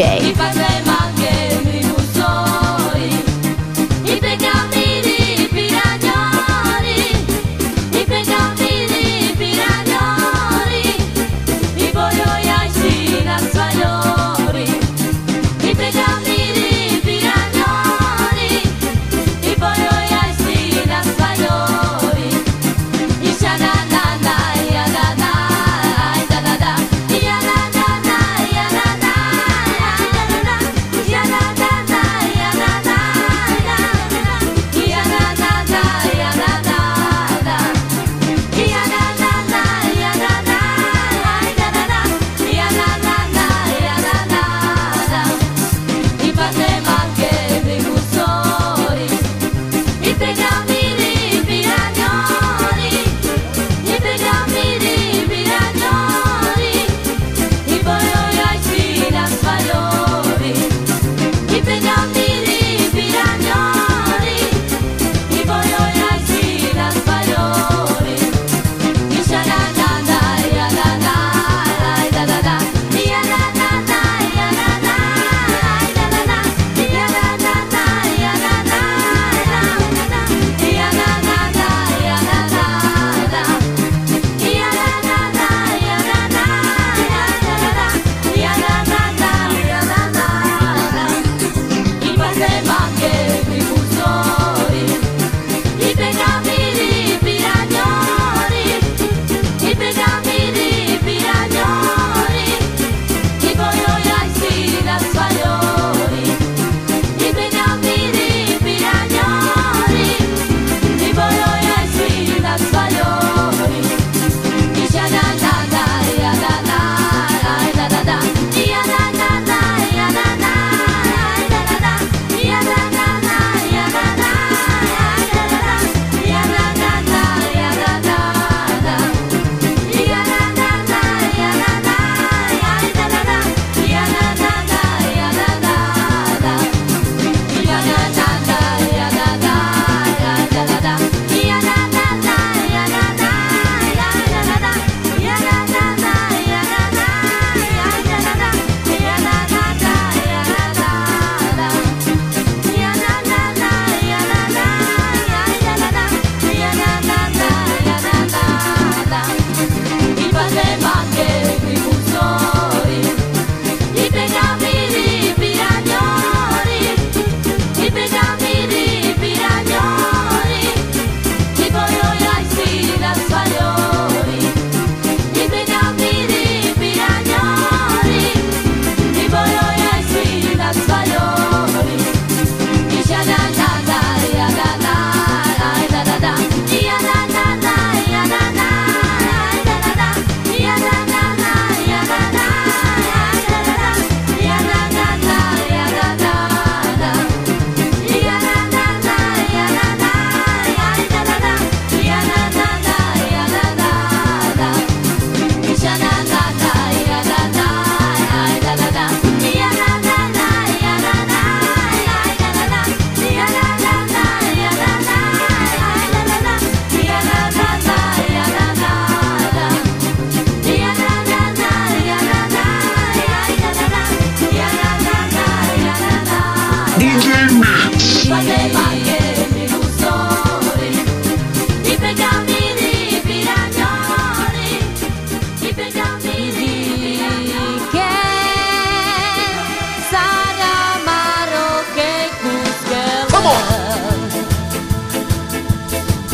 DJ.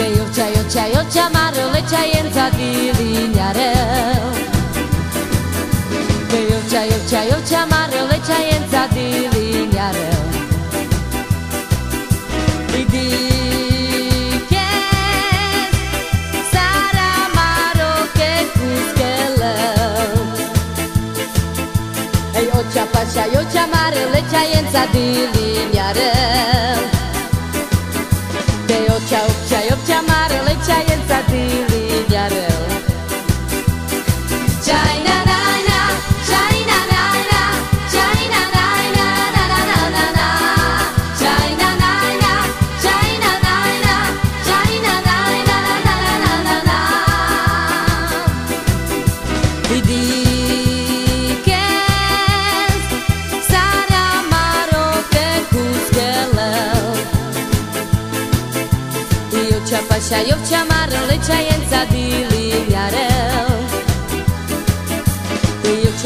Heyo chayo chayo chamarro le chaientzat diliniareo Heyo chayo chayo chamarro le chaientzat diliniareo Idi kez zara maro ke kutkelo Heyo chapa chayo chamarro le Čajovča Marle, čajenca, ty liďarel.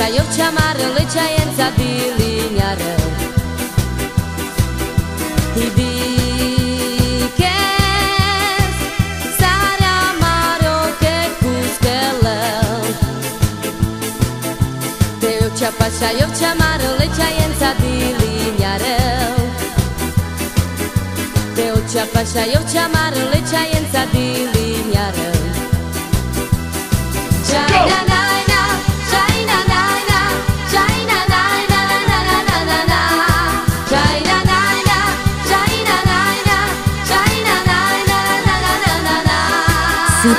Czajowcia eu czajęca biliniarę I bikes Sara maroke kuskele Tejowcia pa czajowcia marły, czajęca biliniarę Tejowcia pa czajowcia marły, czajęca biliniarę Czajana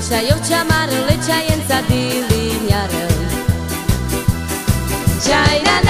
Așa eu cea mare, le ceaiența dilineară Ceaina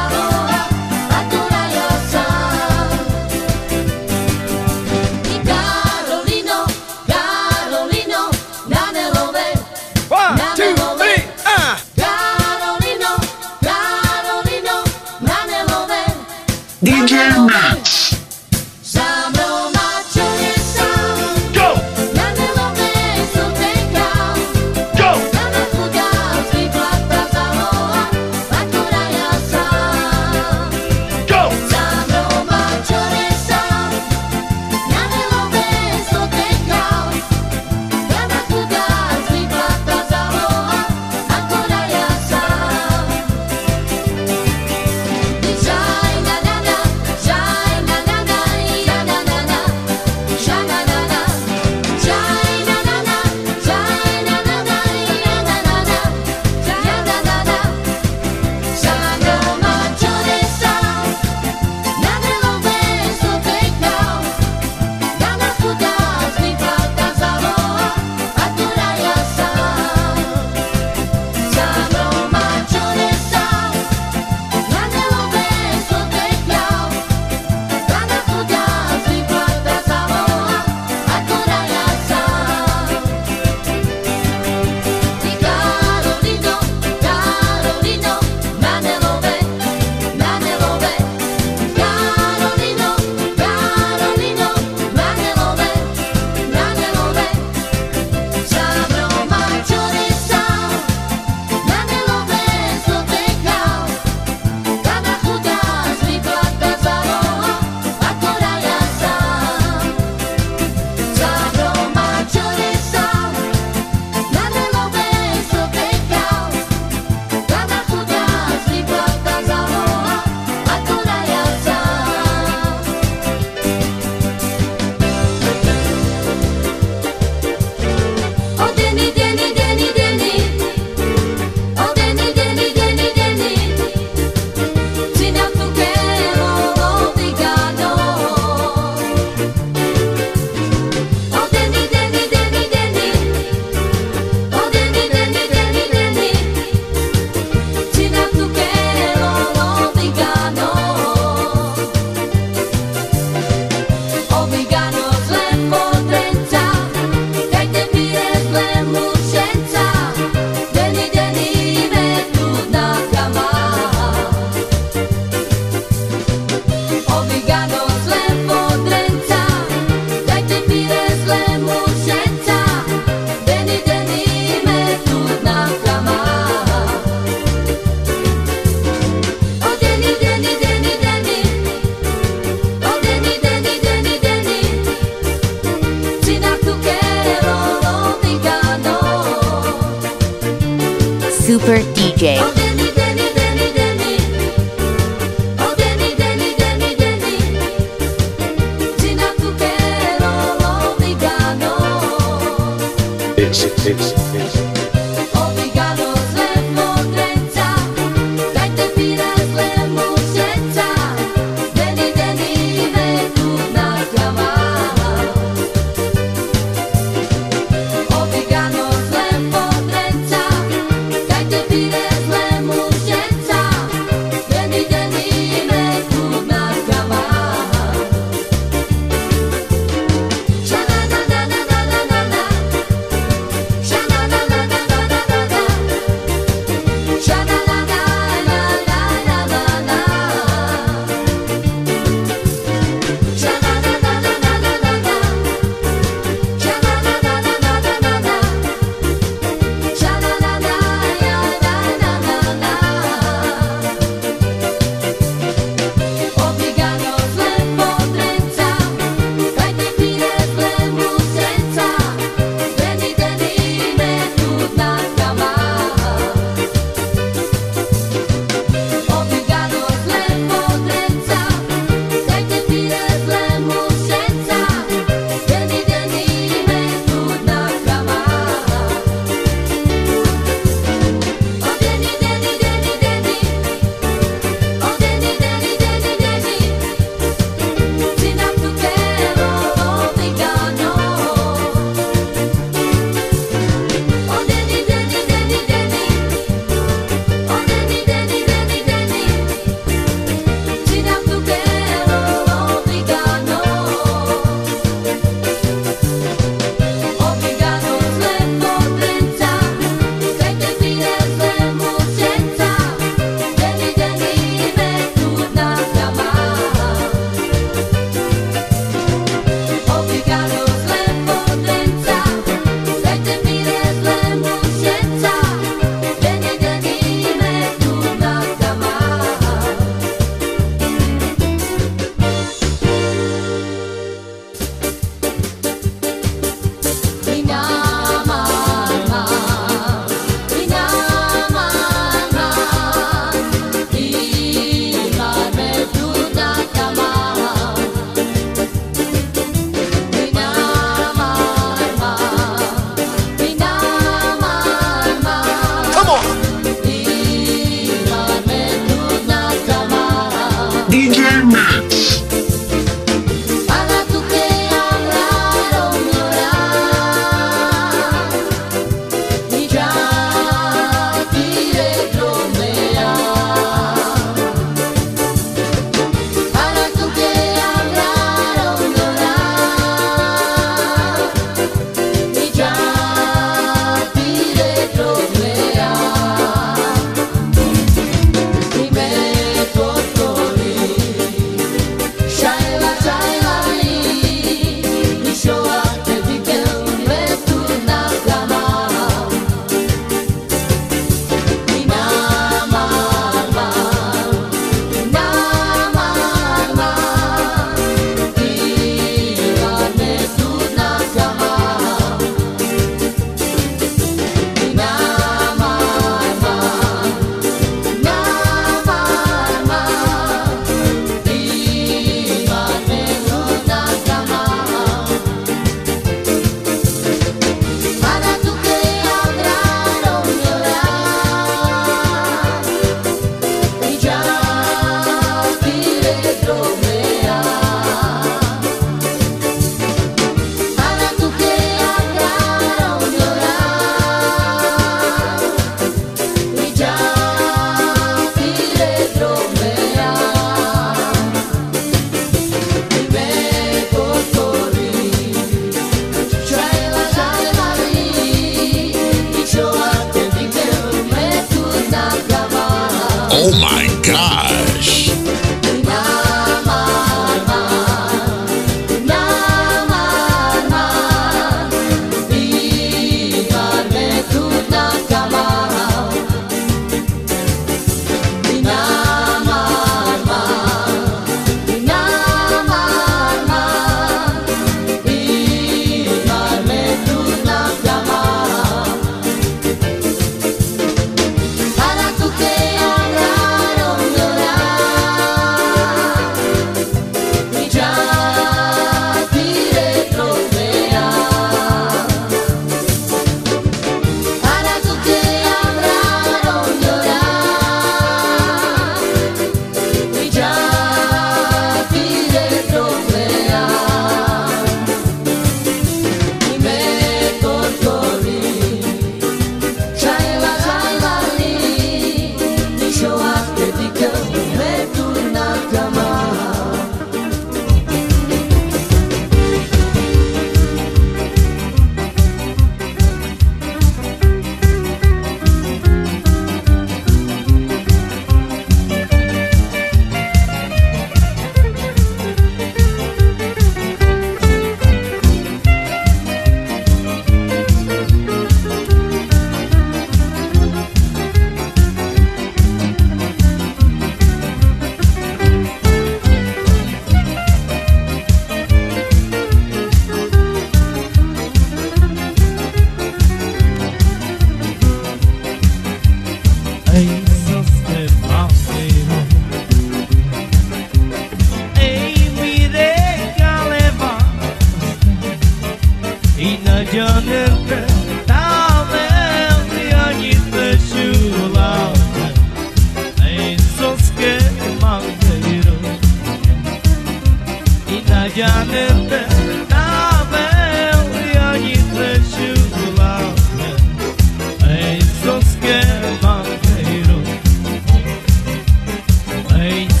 Hey.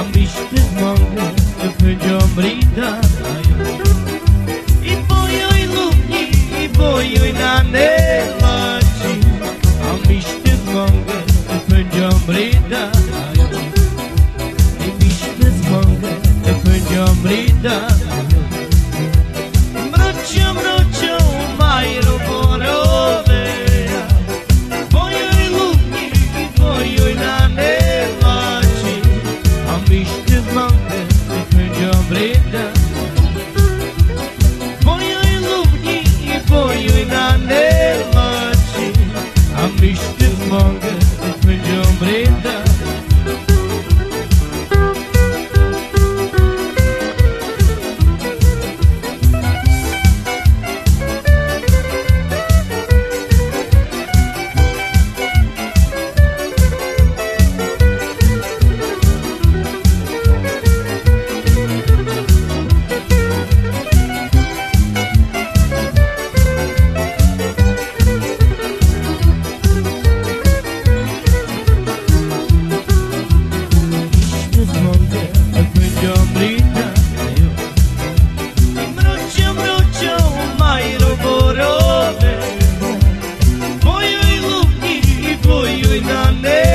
Ambition is mine, pe freedom breather. Singing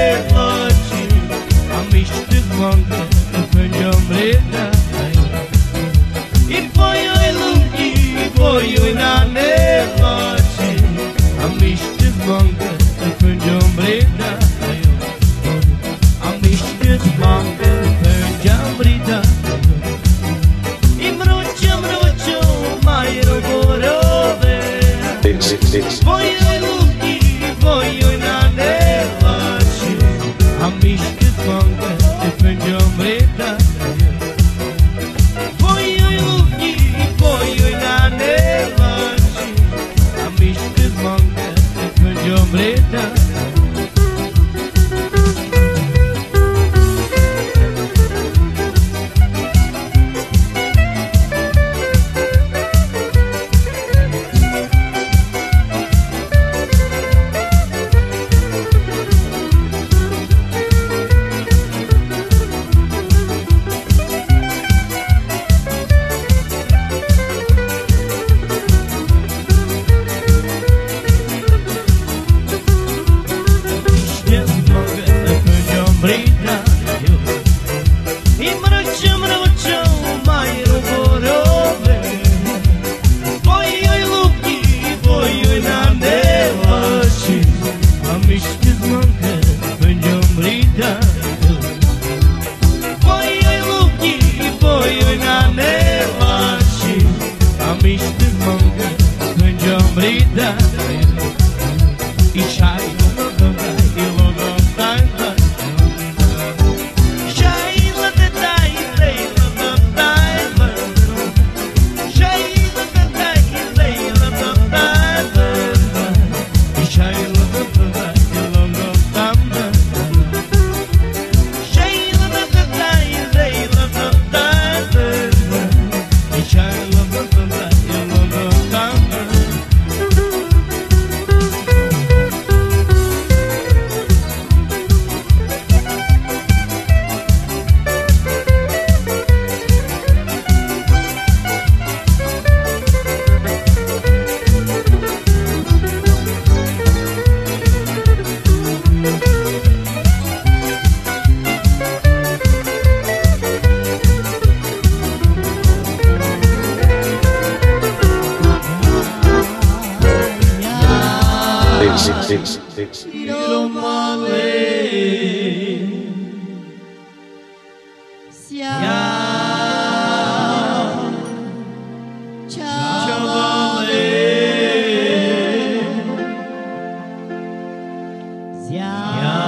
Yeah.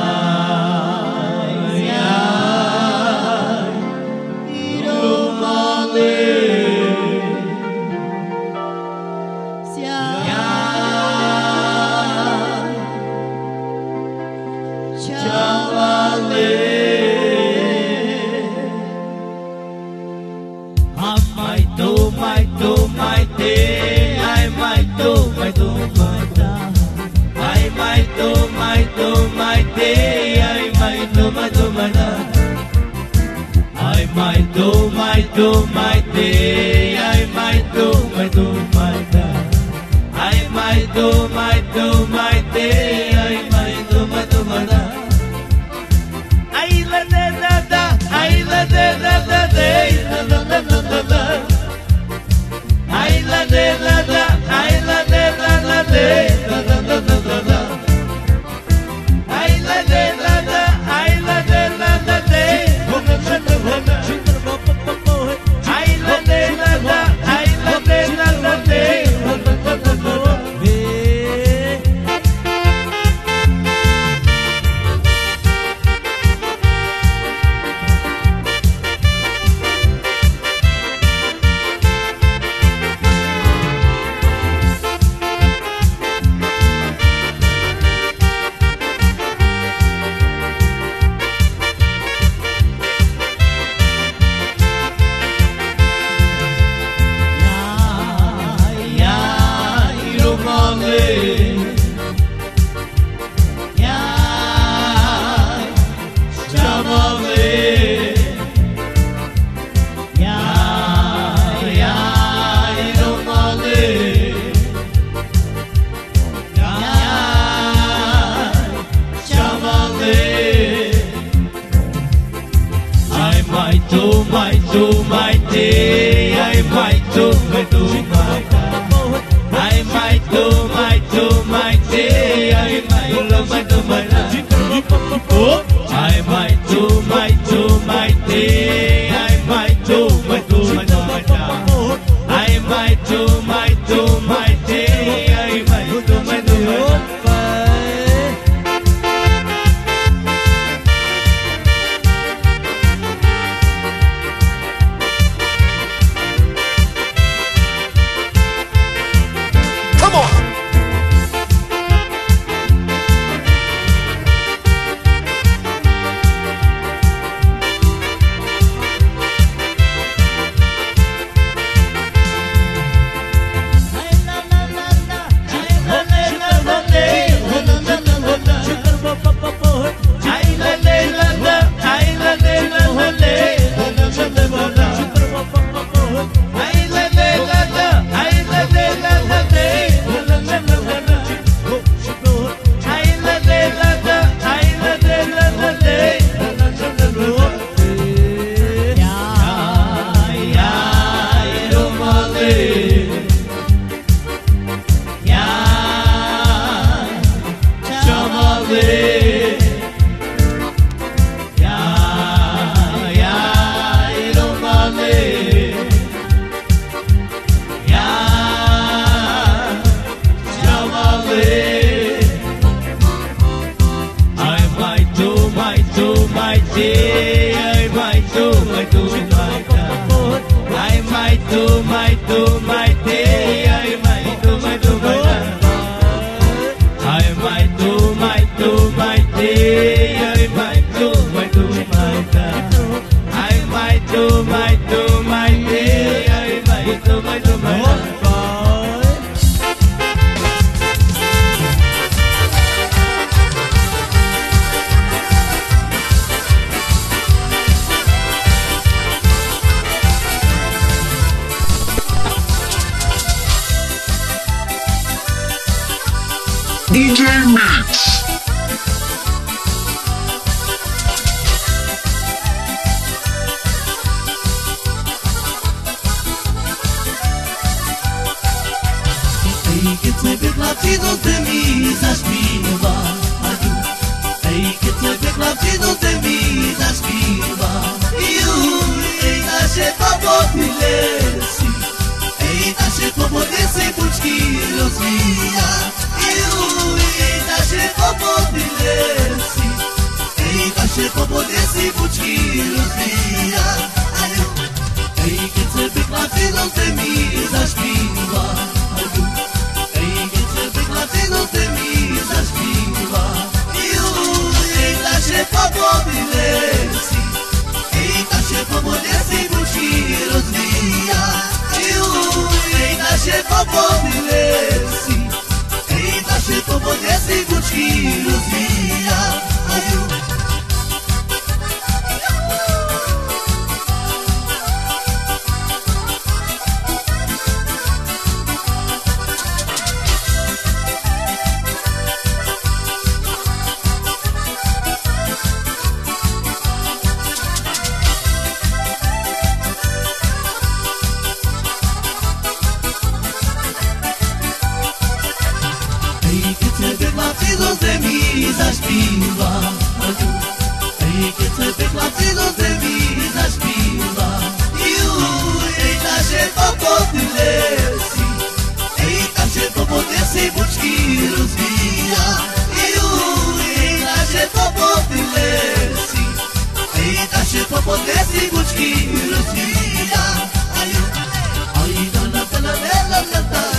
vivo de ilusia Tem que ser bem claro se não se me exaspiva Tem que ser bem claro se não se me exaspiva E o que está chefe a bom viver Quem está chefe a bom desse vivo de ilusia E o que está chefe a bom viver Quem está chefe a bom desse vivo de ilusia Viva, mas que te pego a ti não te visas pila. E o eita che popo te lesi, eita che popo poder se busquiros via. E o eita che popo te lesi, eita che popo poder se busquiros via. Ai, dona, dona, dona, dona, dona,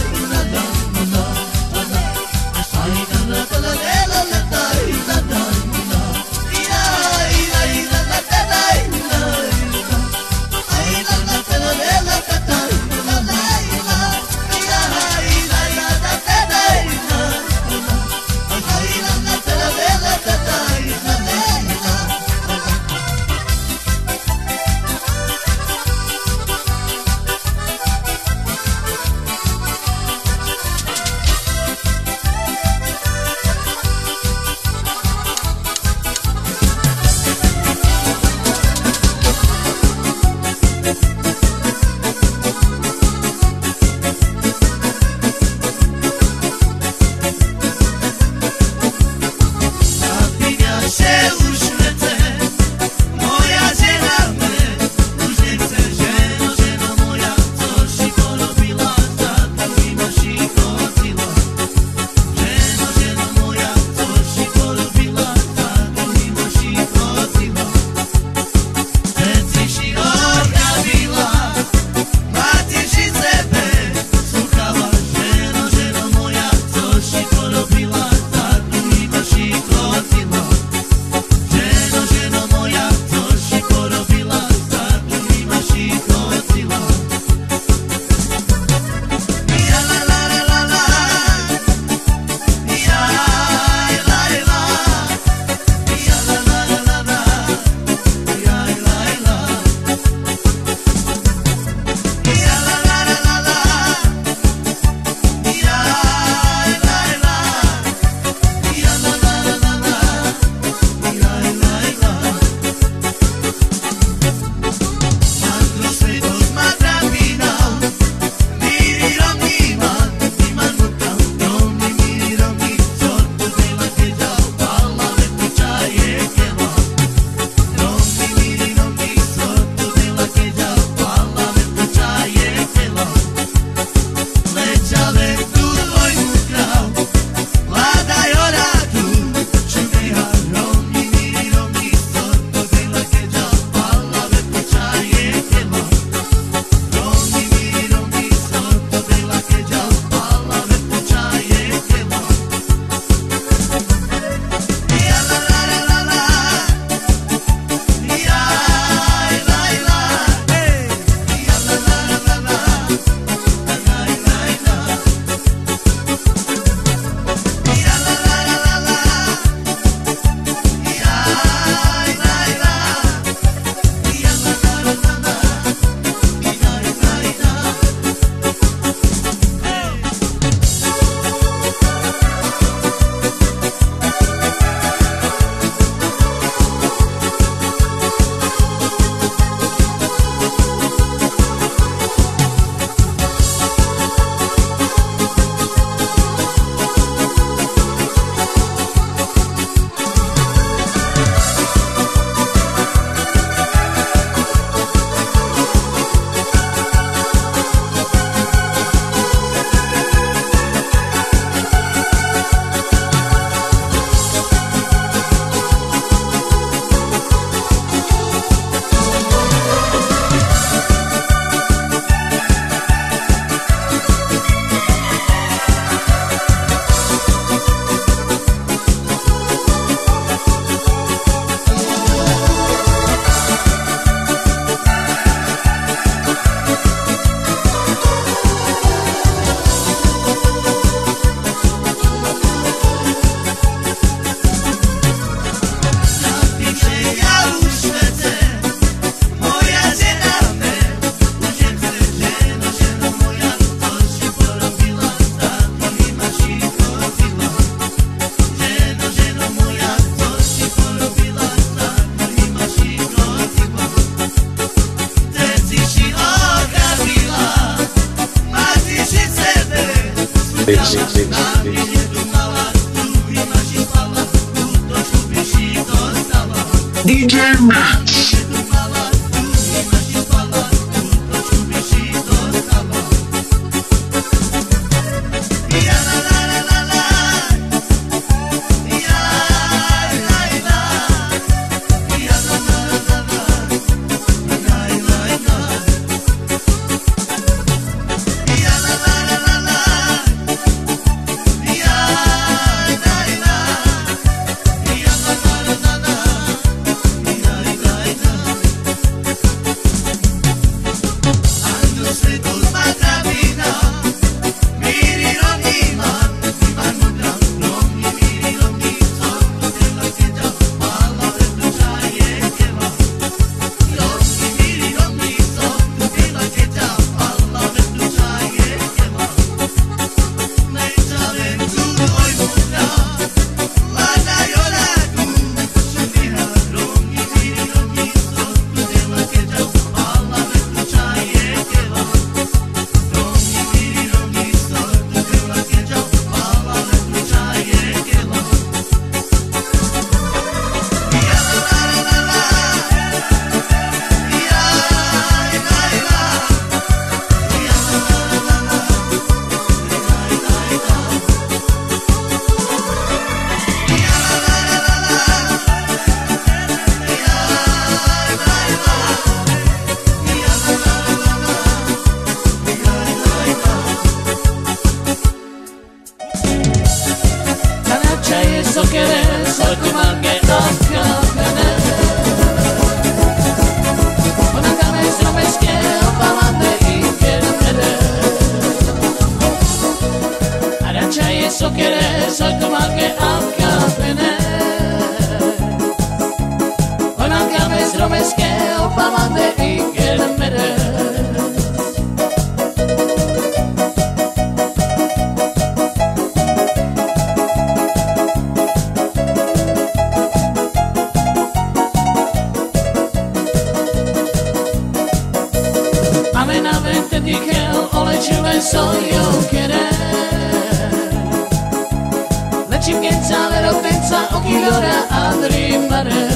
signora Andrimare.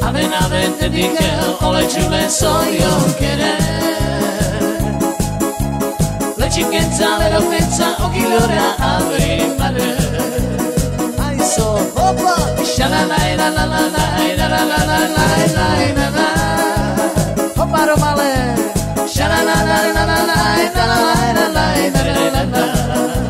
Avenamente di che ole ciule so io querer. La cicchezza, l'eloquenza, o signora Andrimare. Ai so, opa! Shalalai, la la la la, la la la la la la la Opa, romale! Shalalai, la la la la, la la la la la la la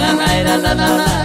ラララララララ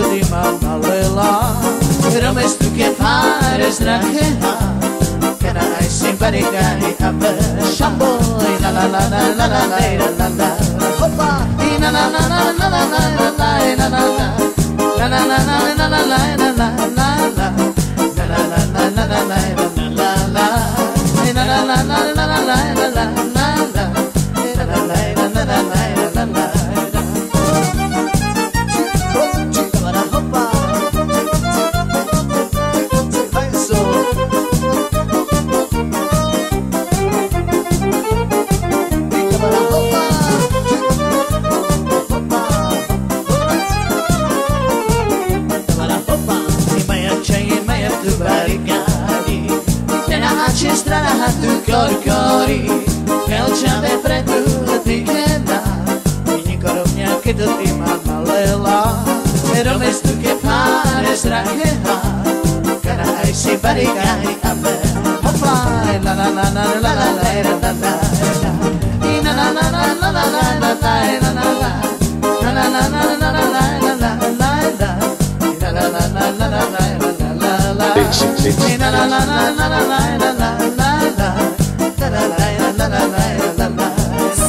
de dima pa lela Rames tu ke fares rakeha Kera ai Opa na na na na na na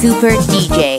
Super DJ.